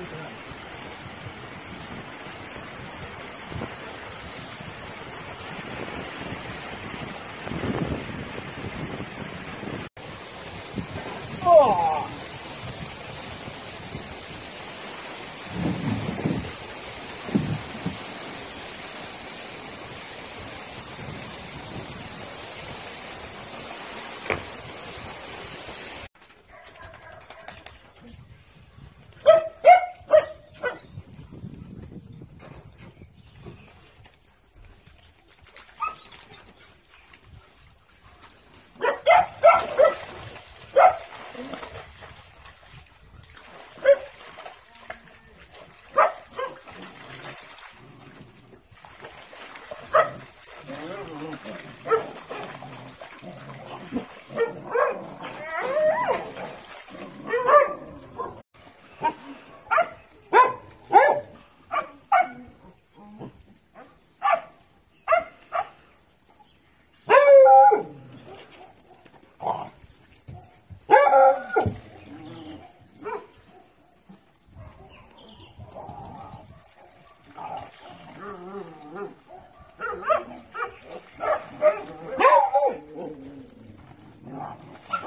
Oh! Eu não quero. Oh.